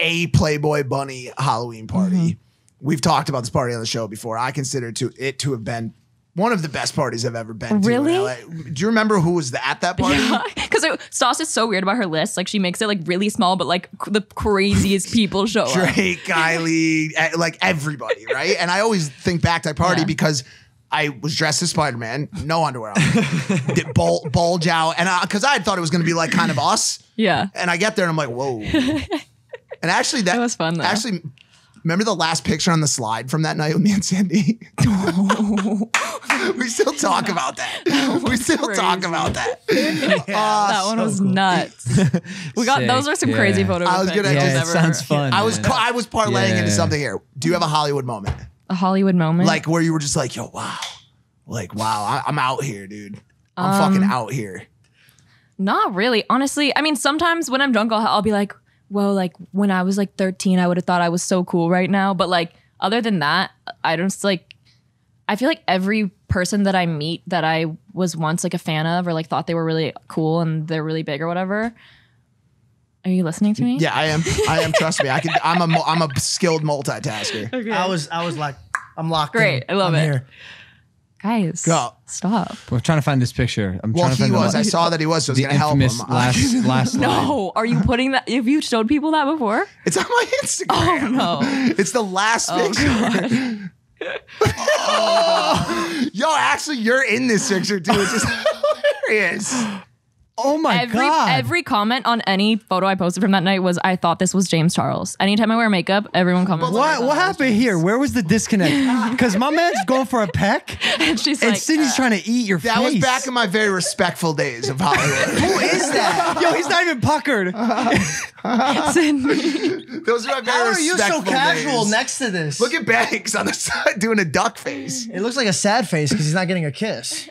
a Playboy Bunny Halloween party. Mm-hmm. We've talked about this party on the show before. I consider to it to have been one of the best parties I've ever been to. Really? Do you remember who was at that party? Because Stas is so weird about her list. Like she makes it like really small, but like c- the craziest people show up. Drake, Kylie, like everybody, right? And I always think back to that party Yeah. because I was dressed as Spider Man, no underwear on, did bul- bulge out, and because I, had thought it was going to be like kind of us, Yeah. and I get there and I'm like, whoa. and actually, that It was fun, though. Actually, remember the last picture on the slide from that night with me and Sandy? we still talk about that. we still talk about that. that one was nuts. we got Sick. those are some crazy photos. I was gonna- Yeah, I've it never sounds fun. I was man. I was parlaying into something here. Do you have a Hollywood moment? A Hollywood moment. like where you were just like, yo, wow, like wow, I, I'm out here, dude. I'm Um, fucking out here. Not really. Honestly, I mean, sometimes when I'm drunk, I'll, I'll be like, whoa, like when I was like 13, I would have thought I was so cool right now. But like, other than that, I don't like, I feel like every person that I meet that I was once like a fan of or like thought they were really cool and they're really big or whatever. Are you listening to me? Yeah, I am. I am. Trust me, I can. I'm a. mul- I'm a skilled multitasker. I was I was like, I'm locked. Great. in. I love I'm it. Here. Guys, Go. stop. We're trying to find this picture. I'm Well, trying to he find the- was. I saw that he was. So I was the gonna help him. infamous last last slide. No, are you putting that? Have you showed people that before? It's on my Instagram. Oh no. It's the last Oh, picture. Oh. Yo, actually, you're in this picture too. It's just hilarious. Oh my every god! every comment on any photo I posted from that night was I thought this was James Charles. Anytime I wear makeup, everyone comments. what what happened here? Where was the disconnect? Because my man's going for a peck, And she's and like, Cindy's uh. trying to eat your face. That face. was back in my very respectful days of Hollywood. Who is that? Yo, he's not even puckered. Cindy. Those are my very How are you so casual days. next to this? Look at Banks on the side doing a duck face. it looks like a sad face because he's not getting a kiss.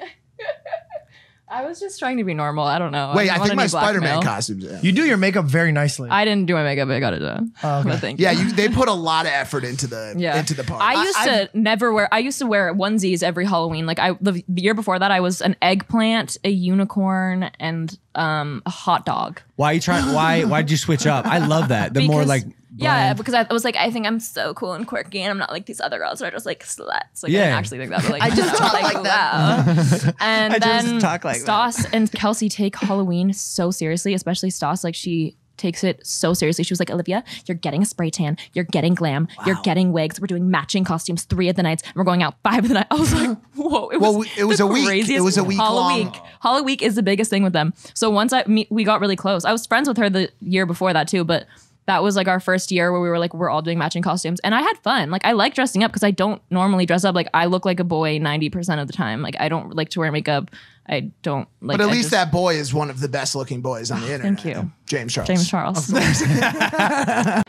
I was just trying to be normal. I don't know. Wait, don't I think my Spider Man costume's in. You do your makeup very nicely. I didn't do my makeup. I got it done. Oh, okay. But thank Yeah, you. you, they put a lot of effort into the Yeah. into the part. I used I- to never wear. I used to wear onesies every Halloween. Like I, the, the year before that, I was an eggplant, a unicorn, and um, a hot dog. Why you trying? Why why did you switch up? I love that. The more like yeah, because I was like, I think I'm so cool and quirky, and I'm not like these other girls who are just like sluts. Like I Yeah. didn't actually think that, but like I just talk like that. and I just then talk like Stas and Kelsey take Halloween so seriously, especially Stas. Like she takes it so seriously. She was like, Olivia, you're getting a spray tan, you're getting glam, you're getting wigs. We're doing matching costumes three of the nights, and we're going out five of the night. I was like, whoa! It was, Well, it was the a week. It craziest- was a week long. Halloween. Halloween week is the biggest thing with them. So once I me, we got really close. I was friends with her the year before that too, but that was like our first year where we were like we're all doing matching costumes and I had fun. Like I like dressing up because I don't normally dress up. Like I look like a boy 90% of the time. Like I don't like to wear makeup. I don't like but at I least just- that boy is one of the best looking boys on the internet. Thank you. James Charles. James Charles.